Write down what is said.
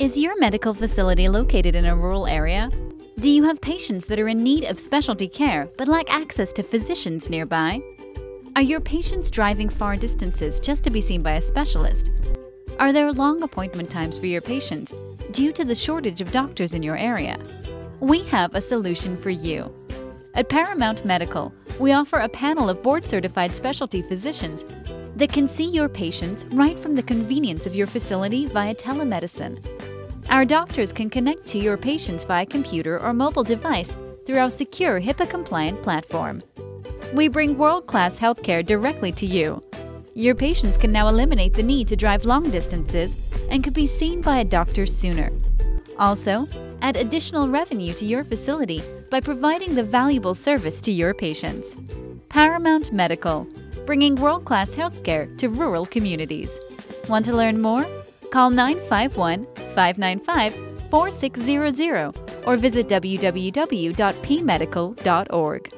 Is your medical facility located in a rural area? Do you have patients that are in need of specialty care but lack access to physicians nearby? Are your patients driving far distances just to be seen by a specialist? Are there long appointment times for your patients due to the shortage of doctors in your area? We have a solution for you. At Paramount Medical, we offer a panel of board certified specialty physicians that can see your patients right from the convenience of your facility via telemedicine. Our doctors can connect to your patients via computer or mobile device through our secure HIPAA compliant platform. We bring world class healthcare directly to you. Your patients can now eliminate the need to drive long distances and can be seen by a doctor sooner. Also, add additional revenue to your facility by providing the valuable service to your patients. Paramount Medical, bringing world class healthcare to rural communities. Want to learn more? Call 951 595 4600 or visit www.pmedical.org.